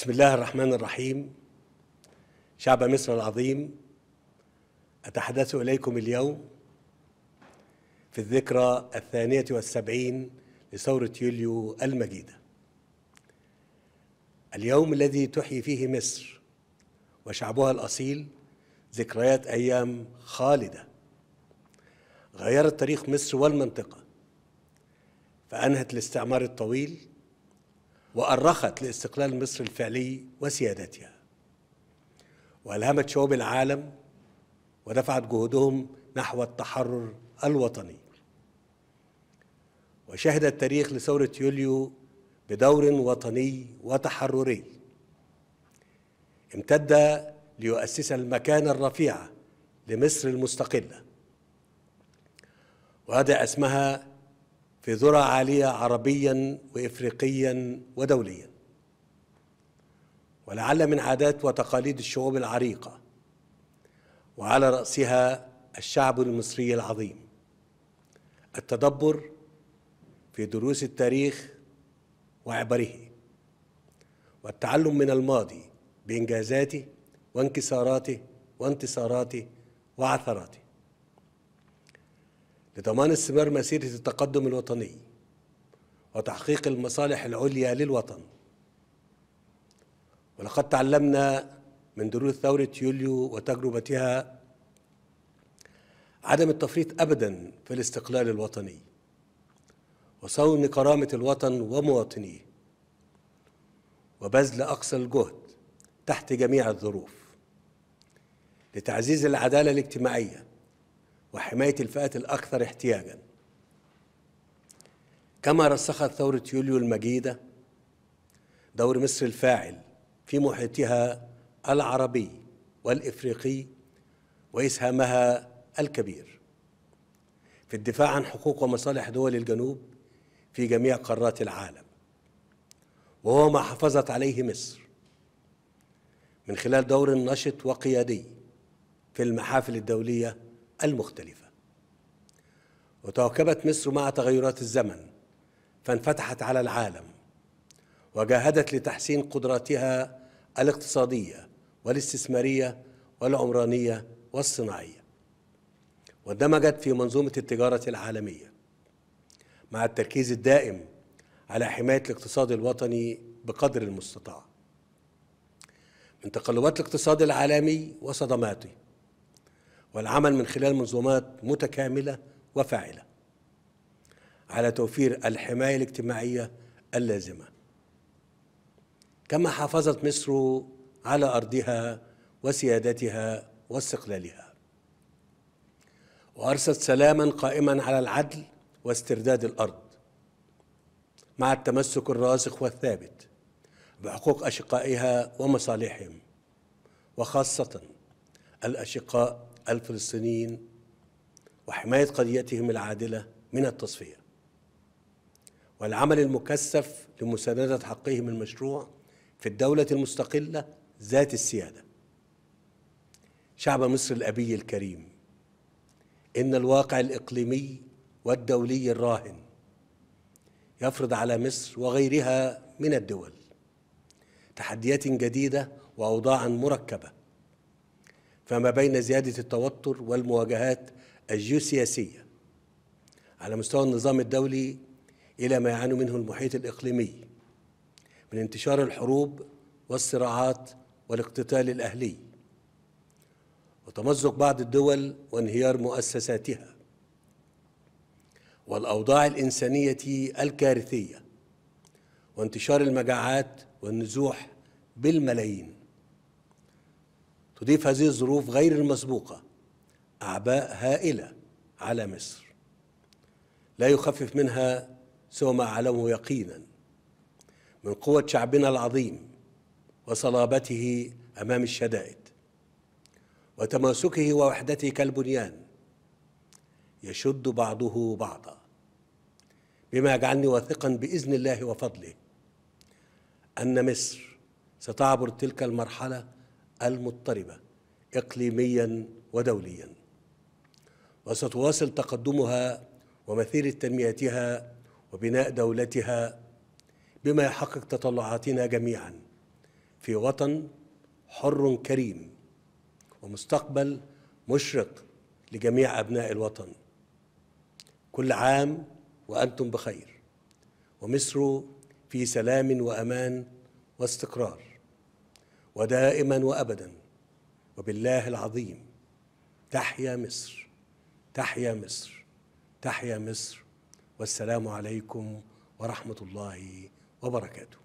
بسم الله الرحمن الرحيم. شعب مصر العظيم أتحدث إليكم اليوم في الذكرى الثانية والسبعين لثورة يوليو المجيدة. اليوم الذي تحيي فيه مصر وشعبها الأصيل ذكريات أيام خالدة. غيرت تاريخ مصر والمنطقة فأنهت الاستعمار الطويل وأرخت لاستقلال مصر الفعلي وسيادتها وألهمت شعوب العالم ودفعت جهودهم نحو التحرر الوطني. وشهد التاريخ لثورة يوليو بدور وطني وتحرري. امتد ليؤسس المكانة الرفيعة لمصر المستقلة. وهذا اسمها في ذرى عالية عربيا وإفريقيا ودوليا. ولعل من عادات وتقاليد الشعوب العريقة وعلى رأسها الشعب المصري العظيم التدبر في دروس التاريخ وعبره والتعلم من الماضي بإنجازاته وانكساراته وانتصاراته وعثراته. لضمان استمرار مسيرة التقدم الوطني وتحقيق المصالح العليا للوطن. ولقد تعلمنا من دروس ثورة يوليو وتجربتها عدم التفريط أبدا في الاستقلال الوطني وصون كرامة الوطن ومواطنيه وبذل أقصى الجهد تحت جميع الظروف لتعزيز العدالة الاجتماعية وحماية الفئات الأكثر احتياجا. كما رسخت ثورة يوليو المجيدة دور مصر الفاعل في محيطها العربي والإفريقي وإسهامها الكبير. في الدفاع عن حقوق ومصالح دول الجنوب في جميع قارات العالم. وهو ما حافظت عليه مصر من خلال دور نشط وقيادي في المحافل الدولية المختلفة. وتواكبت مصر مع تغيرات الزمن فانفتحت على العالم وجاهدت لتحسين قدراتها الاقتصادية والاستثمارية والعمرانية والصناعية واندمجت في منظومة التجارة العالمية مع التركيز الدائم على حماية الاقتصاد الوطني بقدر المستطاع. من تقلبات الاقتصاد العالمي وصدماته والعمل من خلال منظومات متكاملة وفاعلة. على توفير الحماية الاجتماعية اللازمة. كما حافظت مصر على أرضها وسيادتها واستقلالها. وارست سلاما قائما على العدل واسترداد الأرض. مع التمسك الراسخ والثابت بحقوق أشقائها ومصالحهم وخاصة الأشقاء الفلسطينيين وحماية قضيتهم العادلة من التصفية. والعمل المكثف لمساندة حقهم المشروع في الدولة المستقلة ذات السيادة. شعب مصر الأبي الكريم إن الواقع الإقليمي والدولي الراهن يفرض على مصر وغيرها من الدول تحديات جديدة وأوضاعا مركبة فما بين زيادة التوتر والمواجهات الجيوسياسية على مستوى النظام الدولي إلى ما يعاني منه المحيط الإقليمي من انتشار الحروب والصراعات والاقتتال الأهلي وتمزق بعض الدول وانهيار مؤسساتها والأوضاع الإنسانية الكارثية وانتشار المجاعات والنزوح بالملايين. تضيف هذه الظروف غير المسبوقة. أعباء هائلة على مصر. لا يخفف منها سوى ما أعلمه يقينا. من قوة شعبنا العظيم وصلابته أمام الشدائد. وتماسكه ووحدته كالبنيان. يشد بعضه بعضا. بما يجعلني واثقا بإذن الله وفضله أن مصر ستعبر تلك المرحلة المضطربة إقليميا ودوليا وستواصل تقدمها ومسيرة تنميتها وبناء دولتها بما يحقق تطلعاتنا جميعا في وطن حر كريم ومستقبل مشرق لجميع أبناء الوطن. كل عام وأنتم بخير ومصر في سلام وأمان واستقرار. ودائما وأبدا وبالله العظيم تحيا مصر تحيا مصر تحيا مصر. والسلام عليكم ورحمة الله وبركاته.